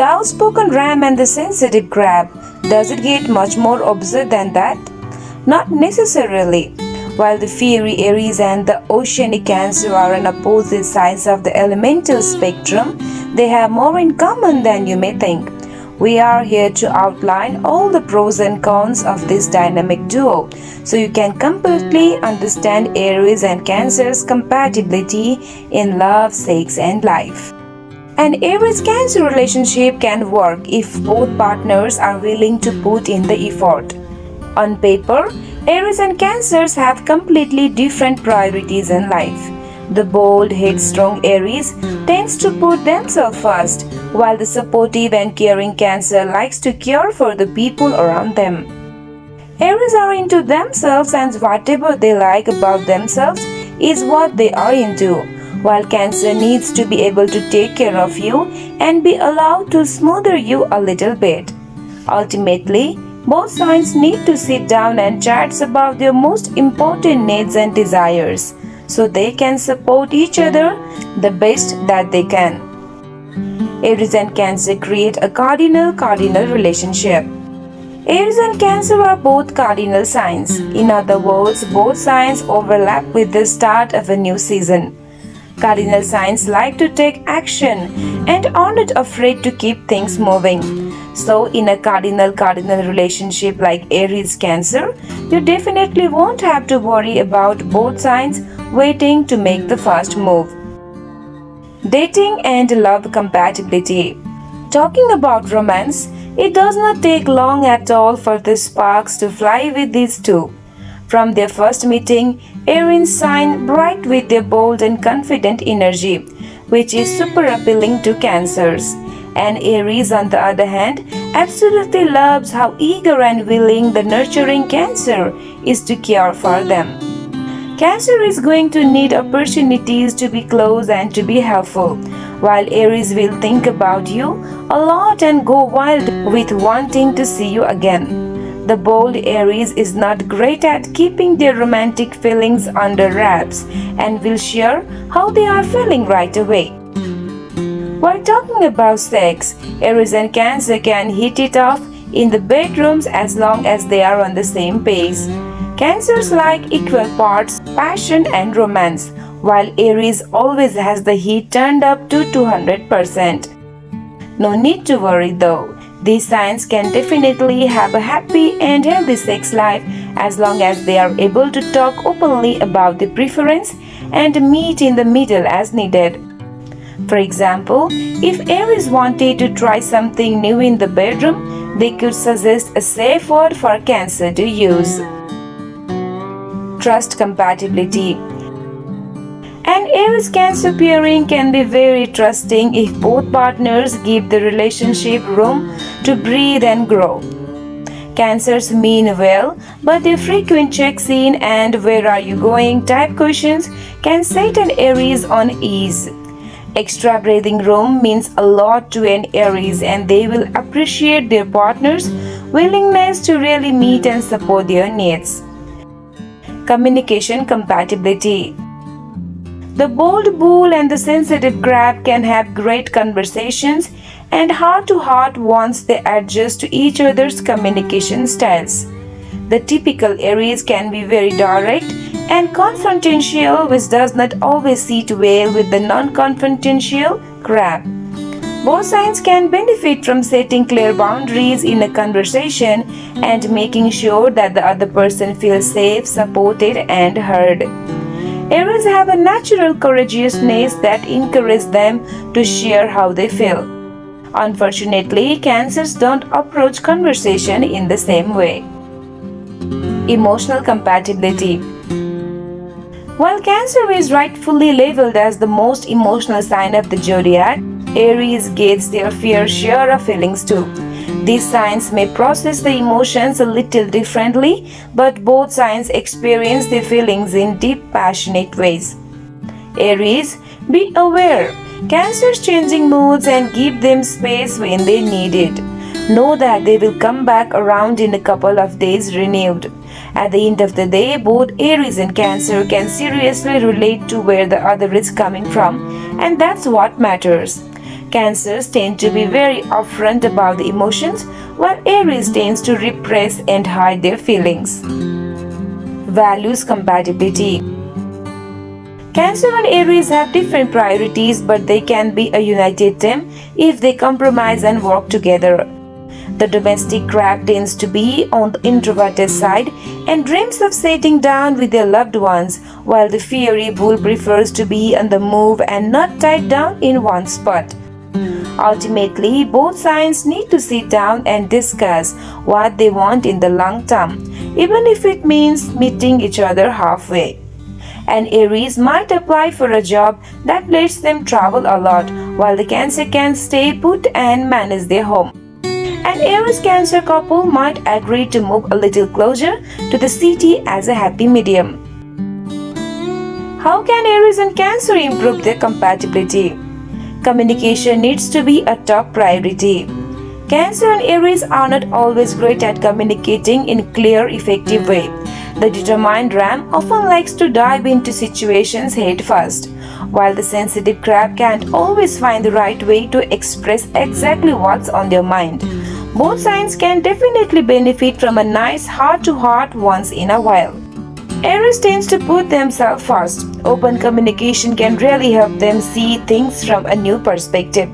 The outspoken ram and the sensitive crab. Does it get much more absurd than that? Not necessarily. While the fiery Aries and the oceanic Cancer are on opposite sides of the elemental spectrum, they have more in common than you may think. We are here to outline all the pros and cons of this dynamic duo so you can completely understand Aries and Cancer's compatibility in love, sex, and life. An Aries Cancer relationship can work if both partners are willing to put in the effort. On paper, Aries and Cancers have completely different priorities in life. The bold, headstrong Aries tends to put themselves first, while the supportive and caring Cancer likes to care for the people around them. Aries are into themselves and whatever they like about themselves is what they are into, while Cancer needs to be able to take care of you and be allowed to smother you a little bit. Ultimately, both signs need to sit down and chat about their most important needs and desires so they can support each other the best that they can. Aries and Cancer create a cardinal cardinal relationship. Aries and Cancer are both cardinal signs. In other words, both signs overlap with the start of a new season. Cardinal signs like to take action and are not afraid to keep things moving. So, in a cardinal cardinal relationship like Aries Cancer, you definitely won't have to worry about both signs waiting to make the first move. Dating and love compatibility. Talking about romance, it does not take long at all for the sparks to fly with these two. From their first meeting, Aries shine bright with their bold and confident energy, which is super appealing to Cancers. And Aries, on the other hand, absolutely loves how eager and willing the nurturing Cancer is to care for them. Cancer is going to need opportunities to be close and to be helpful, while Aries will think about you a lot and go wild with wanting to see you again. The bold Aries is not great at keeping their romantic feelings under wraps and will share how they are feeling right away. While talking about sex, Aries and Cancer can hit it off in the bedrooms as long as they are on the same page. Cancers like equal parts passion and romance, while Aries always has the heat turned up to 200%. No need to worry though. These signs can definitely have a happy and healthy sex life as long as they are able to talk openly about their preference and meet in the middle as needed. For example, if Aries wanted to try something new in the bedroom, they could suggest a safe word for Cancer to use trust compatibility. An Aries Cancer pairing can be very trusting if both partners give the relationship room to breathe and grow. Cancers mean well, but their frequent checks in and where are you going type questions can set an Aries on ease. Extra breathing room means a lot to an Aries and they will appreciate their partner's willingness to really meet and support their needs communication compatibility. The bold bull and the sensitive crab can have great conversations and heart to heart once they adjust to each other's communication styles. The typical Aries can be very direct and confrontational, which does not always sit well with the non confrontational crab. Both signs can benefit from setting clear boundaries in a conversation and making sure that the other person feels safe, supported, and heard. Aries have a natural courageousness that encourages them to share how they feel. Unfortunately, Cancers don't approach conversation in the same way. Emotional compatibility. While Cancer is rightfully labeled as the most emotional sign of the zodiac, Aries gets their fair share of feelings too. These signs may process the emotions a little differently, but both signs experience their feelings in deep, passionate ways. Aries, be aware. Cancer's changing moods and give them space when they need it. Know that they will come back around in a couple of days renewed. At the end of the day, both Aries and Cancer can seriously relate to where the other is coming from, and that's what matters. Cancers tend to be mm. very upfront about the emotions, while Aries tends to repress and hide their feelings. Values compatibility. Cancer and Aries have different priorities, but they can be a united team if they compromise and work together. The domestic crab tends to be on the introverted side and dreams of sitting down with their loved ones, while the fiery bull prefers to be on the move and not tied down in one spot. Ultimately, both signs need to sit down and discuss what they want in the long term, even if it means meeting each other halfway. An Aries might apply for a job that lets them travel a lot, while the Cancer can stay put and manage their home. An Aries Cancer couple might agree to move a little closer to the city as a happy medium. How can Aries and Cancer improve their compatibility? Communication needs to be a top priority. Cancer and Aries are not always great at communicating in clear, effective way. The determined ram often likes to dive into situations head first, while the sensitive crab can't always find the right way to express exactly what's on their mind. Both signs can definitely benefit from a nice heart-to-heart once in a while. Aries tends to put themselves first. Open communication can really help them see things from a new perspective.